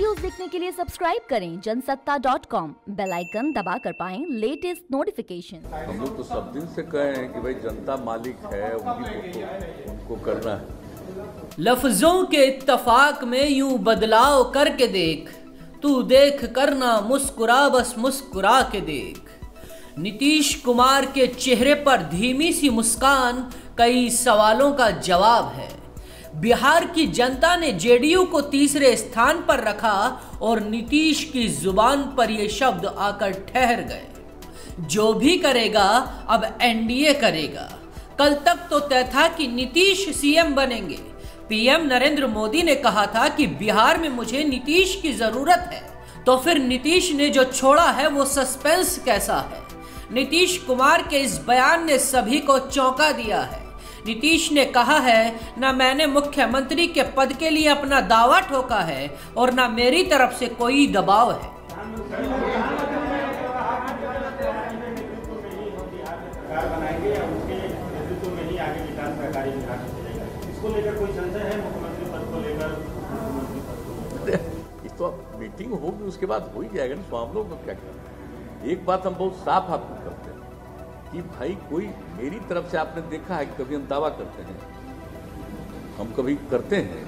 Videos देखने के लिए सब्सक्राइब करें Jansatta dot com bell icon दबाकर पाएँ लेटेस्ट नोटिफिकेशन हम लोग तो सब दिन से कहे हैं कि भाई जनता मालिक है उन्हीं को तो उनको करना है। लफ्जों के इत्तफाक में यूँ बदलाव करके देख तू देख करना मुस्कुरा बस मुस्कुरा के देख। नीतीश कुमार के चेहरे पर धीमी सी मुस्कान कई सवालों का जवाब है। बिहार की जनता ने जेडीयू को तीसरे स्थान पर रखा और नीतीश की ज़ुबान पर ये शब्द आकर ठहर गए। जो भी करेगा, अब एनडीए करेगा। कल तक तो तय था कि नीतीश सीएम बनेंगे। पीएम नरेंद्र मोदी ने कहा था कि बिहार में मुझे नीतीश की ज़रूरत है। तो फिर नीतीश ने जो छोड़ा है, वो सस्पेंस कैसा है? नीतीश कुमार के इस बयान ने सभी को चौंका दिया है। नीतीश ने कहा है, ना मैंने मुख्यमंत्री के पद के लिए अपना दावा ठोका है और ना मेरी तरफ़ से कोई दबाव है। तो मीटिंग होगी, उसके बाद हो ही जाएगा ना तो हम लोग क्या करना एक बात हम बहुत साफ़ आपको कि भाई, कोई मेरी तरफ़ से आपने देखा है कि कभी हम दावा करते हैं? हम कभी करते हैं?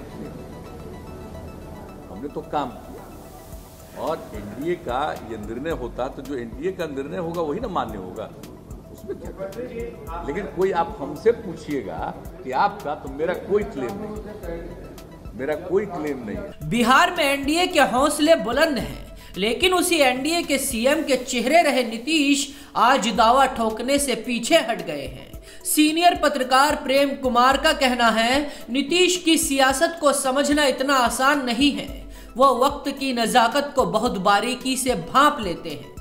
हमने तो काम किया। और एनडीए का ये निर्णय होता तो जो एनडीए का निर्णय होगा, वही ना मान्य होगा। उसमें क्या? लेकिन कोई आप हमसे पूछिएगा कि आपका तो मेरा कोई क्लेम नहीं मेरा कोई क्लेम नहीं बिहार में एनडीए के हौसले बुलंद हैं, लेकिन उसी एनडीए के सीएम के चेहरे रहे नीतीश आज दावा ठोकने से पीछे हट गए हैं। सीनियर पत्रकार प्रेम कुमार का कहना है, नीतीश की सियासत को समझना इतना आसान नहीं है। वो वक्त की नजाकत को बहुत बारीकी से भाप लेते हैं।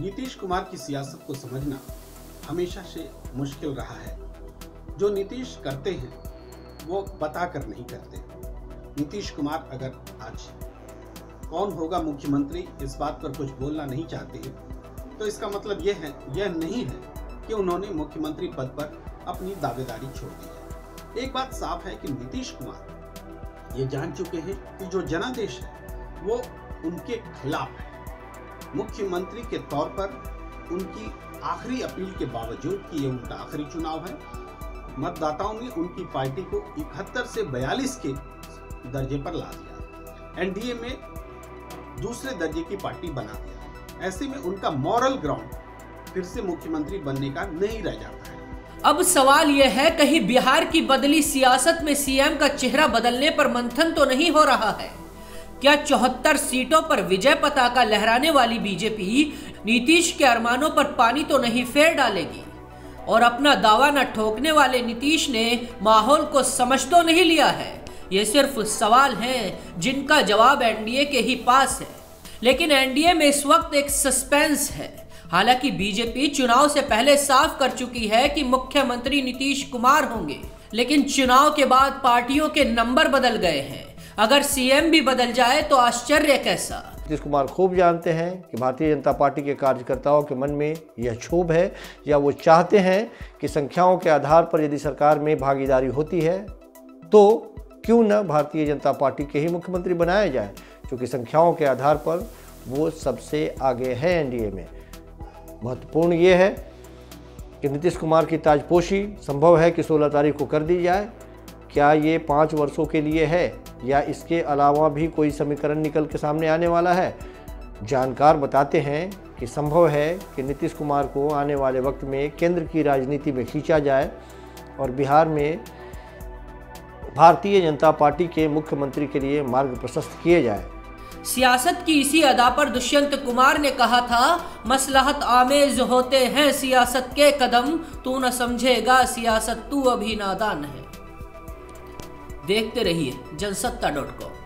नीतीश कुमार की सियासत को समझना हमेशा से मुश्किल रहा है। जो नीतीश करते हैं, वो बताकर नहीं करते। नीतीश कुमार अगर आज कौन होगा मुख्यमंत्री, इस बात पर कुछ बोलना नहीं चाहते हैं। तो इसका मतलब यह है, यह नहीं है कि उन्होंने मुख्यमंत्री पद पर अपनी दावेदारी छोड़ दी है। एक बात साफ़ है कि नीतीश कुमार ये जान चुके हैं कि जो जनादेश है, वो उनके खिलाफ है। मुख्यमंत्री के तौर पर उनकी आखिरी अपील के बावजूद कि ये उनका आखिरी चुनाव है, मतदाताओं ने उनकी पार्टी को इकहत्तर से बयालीस के दर्जे पर ला दिया। एनडीए में दूसरे दर्जे की पार्टी बना दिया। ऐसे में उनका मॉरल ग्राउंड फिर से मुख्यमंत्री बनने का नहीं रह जाता है। अब सवाल यह है, कहीं बिहार की बदली सियासत में सीएम का चेहरा बदलने पर मंथन तो नहीं हो रहा है? क्या चौहत्तर सीटों पर विजय पताका लहराने वाली बीजेपी नीतीश के अरमानों पर पानी तो नहीं फेर डालेगी? और अपना दावा न ठोकने वाले नीतीश ने माहौल को समझ तो नहीं लिया है? ये सिर्फ़ सवाल हैं जिनका जवाब एनडीए के ही पास है। लेकिन एनडीए में इस वक्त एक सस्पेंस है। हालाँकि बीजेपी चुनाव से पहले साफ़ कर चुकी है कि मुख्यमंत्री नीतीश कुमार होंगे, लेकिन चुनाव के बाद पार्टियों के नंबर बदल गए हैं। अगर सीएम भी बदल जाए तो आश्चर्य कैसा? नीतीश कुमार खूब जानते हैं कि भारतीय जनता पार्टी के कार्यकर्ताओं के मन में यह क्षोभ है, या वो चाहते हैं कि संख्याओं के आधार पर यदि सरकार में भागीदारी होती है तो क्यों न भारतीय जनता पार्टी के ही मुख्यमंत्री बनाया जाए? क्योंकि संख्याओं के आधार पर वो सबसे आगे है एनडीए में। महत्वपूर्ण ये है कि नीतीश कुमार की ताजपोशी संभव है कि 16 तारीख को कर दी जाए। क्या ये पाँच वर्षों के लिए है या इसके अलावा भी कोई समीकरण निकल के सामने आने वाला है? जानकार बताते हैं कि संभव है कि नीतीश कुमार को आने वाले वक्त में केंद्र की राजनीति में खींचा जाए और बिहार में भारतीय जनता पार्टी के मुख्यमंत्री के लिए मार्ग प्रशस्त किए जाए। सियासत की इसी अदा पर दुष्यंत कुमार ने कहा था, मसलहत आमेज होते हैं सियासत के कदम, तू न समझेगा सियासत, तू अभी नादान है। देखते रहिए जनसत्ता डॉट कॉम।